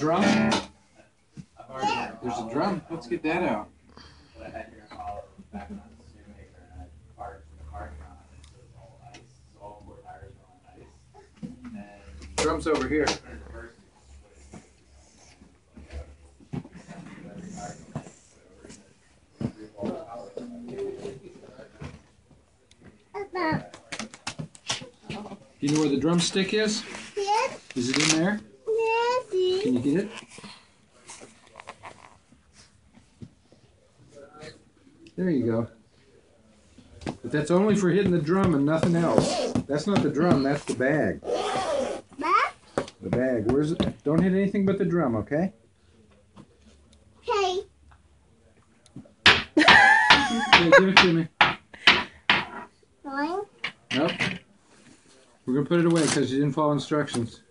drum? There's a drum. Let's get that out. Drum's over here. Do you know where the drumstick is? Yes. Is it in there? Can you get it? There you go. But that's only for hitting the drum and nothing else. That's not the drum, that's the bag. The bag. Where's it? Don't hit anything but the drum, okay? Okay. Okay, give it to me. Fine. Nope. We're gonna put it away because you didn't follow instructions.